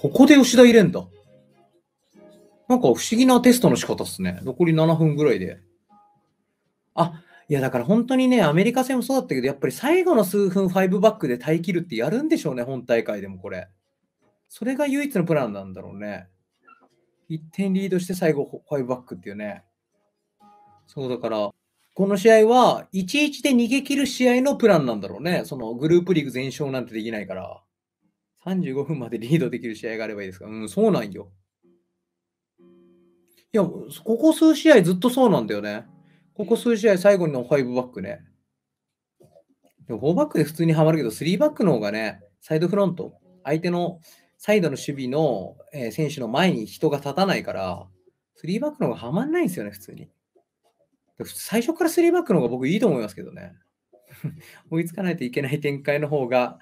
ここで吉田入れんだ。なんか不思議なテストの仕方っすね。残り7分ぐらいで。あ、いやだから本当にね、アメリカ戦もそうだったけど、やっぱり最後の数分5バックで耐え切るってやるんでしょうね、本大会でもこれ。それが唯一のプランなんだろうね。1点リードして最後5バックっていうね。そうだから、この試合は1-1で逃げ切る試合のプランなんだろうね。そのグループリーグ全勝なんてできないから。35分までリードできる試合があればいいですか？うん、そうなんよ。いや、ここ数試合ずっとそうなんだよね。ここ数試合最後の5バックね。でも4バックで普通にはまるけど、3バックの方がね、サイドフロント、相手のサイドの守備の、え、選手の前に人が立たないから、3バックの方がはまんないんですよね、普通に。最初から3バックの方が僕いいと思いますけどね。追いつかないといけない展開の方が、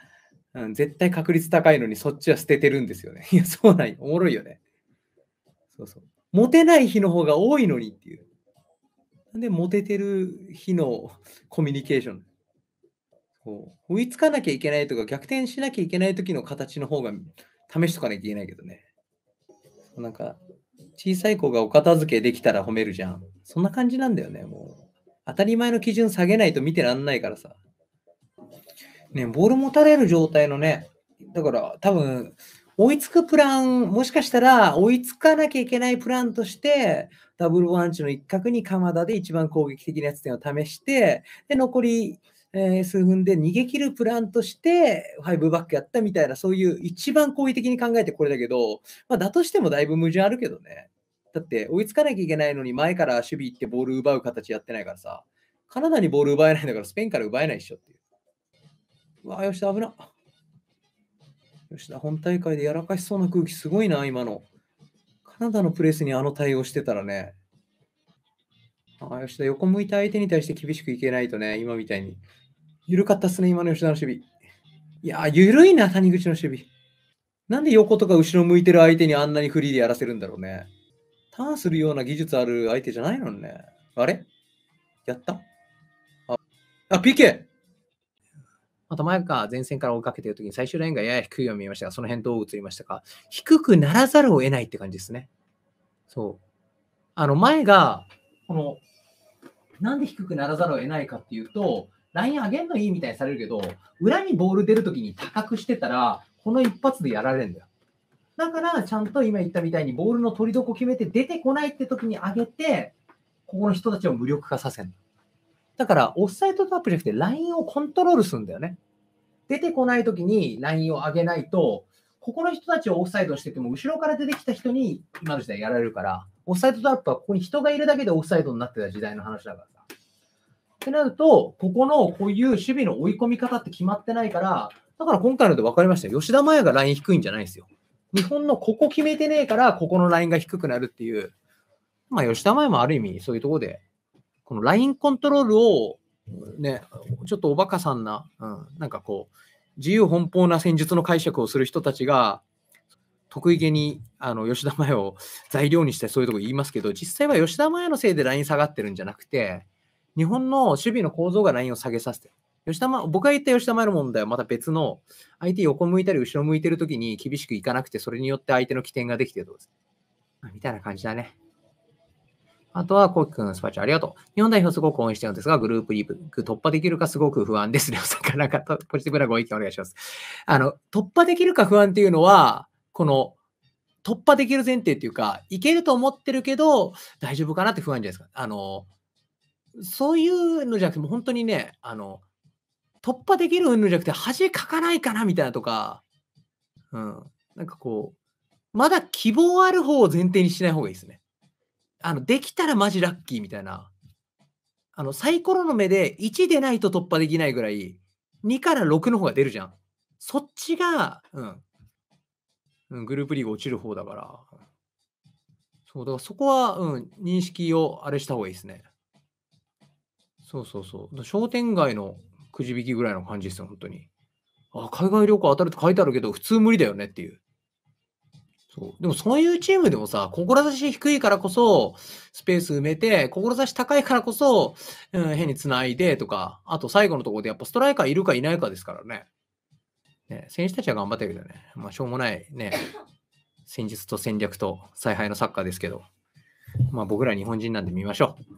うん、絶対確率高いのにそっちは捨ててるんですよね。いや、そうなんよ。おもろいよね。そうそう。モテない日の方が多いのにっていう。なんでモテてる日のコミュニケーション。こう追いつかなきゃいけないとか逆転しなきゃいけない時の形の方が試しとかなきゃいけないけどね。なんか小さい子がお片付けできたら褒めるじゃん。そんな感じなんだよね。もう当たり前の基準下げないと見てらんないからさ。ね、ボール持たれる状態のね、だから多分追いつくプラン、もしかしたら追いつかなきゃいけないプランとして、ダブルワンチの一角に鎌田で一番攻撃的なやつ点を試して、で、残り、えー、数分で逃げ切るプランとして、5バックやったみたいな、そういう一番攻撃的に考えてこれだけど、まあ、だとしてもだいぶ矛盾あるけどね。だって追いつかなきゃいけないのに前から守備行ってボール奪う形やってないからさ、カナダにボール奪えないんだからスペインから奪えないっしょっていう。うわ、吉田危な。吉田、本大会でやらかしそうな空気すごいな、今の。カナダのプレスにあの対応してたらね。ああ吉田、横向いた相手に対して厳しくいけないとね、今みたいに。緩かったっすね、今の吉田の守備。いや、緩いな、谷口の守備。なんで横とか後ろ向いてる相手にあんなにフリーでやらせるんだろうね。ターンするような技術ある相手じゃないのね。あれ？やった、あ、PK! また前か前線から追いかけているときに最終ラインがやや低いように見えましたが、その辺どう映りましたか？低くならざるを得ないって感じですね。そう。あの前が、この、なんで低くならざるを得ないかっていうと、ライン上げるのいいみたいにされるけど、裏にボール出るときに高くしてたら、この一発でやられるんだよ。だから、ちゃんと今言ったみたいに、ボールの取りどこ決めて出てこないって時に上げて、ここの人たちを無力化させる。だから、オフサイドトラップじゃなくて、ラインをコントロールするんだよね。出てこないときにラインを上げないと、ここの人たちをオフサイドしてても、後ろから出てきた人に今の時代やられるから、オフサイドトラップはここに人がいるだけでオフサイドになってた時代の話だからさ。ってなると、ここのこういう守備の追い込み方って決まってないから、だから今回ので分かりました。吉田麻也がライン低いんじゃないんですよ。日本のここ決めてねえから、ここのラインが低くなるっていう。まあ、吉田麻也もある意味、そういうところでこのラインコントロールを、ね、ちょっとおバカさんな、うん、なんかこう、自由奔放な戦術の解釈をする人たちが、得意げにあの吉田麻也を材料にしてそういうとこ言いますけど、実際は吉田麻也のせいでライン下がってるんじゃなくて、日本の守備の構造がラインを下げさせてる。吉田僕が言った吉田麻也の問題はまた別の、相手横向いたり後ろ向いてるときに厳しくいかなくて、それによって相手の起点ができてるとです。みたいな感じだね。あとは、コウキ君、スパチャありがとう。日本代表すごく応援してるんですが、グループリーグ突破できるかすごく不安です。レオさかなかポジティブなご意見お願いします。あの、突破できるか不安っていうのは、この、突破できる前提っていうか、いけると思ってるけど、大丈夫かなって不安じゃないですか。あの、そういうのじゃなくて、も本当にね、あの、突破できるのじゃなくて、恥かかないかなみたいなとか、うん、なんかこう、まだ希望ある方を前提にしない方がいいですね。あの、できたらマジラッキーみたいな。あの、サイコロの目で1でないと突破できないぐらい、2から6の方が出るじゃん。そっちが、うん。うん、グループリーグ落ちる方だから。そう、だからそこは、うん、認識をあれした方がいいですね。そうそうそう。商店街のくじ引きぐらいの感じですよ、本当に。あ、海外旅行当たるって書いてあるけど、普通無理だよねっていう。そう。でもそういうチームでもさ、志低いからこそ、スペース埋めて、志高いからこそ、うん、変に繋いでとか、あと最後のところでやっぱストライカーいるかいないかですからね。ね選手たちは頑張ってるけどね。まあ、しょうもないね。戦術と戦略と采配のサッカーですけど、まあ僕ら日本人なんで見ましょう。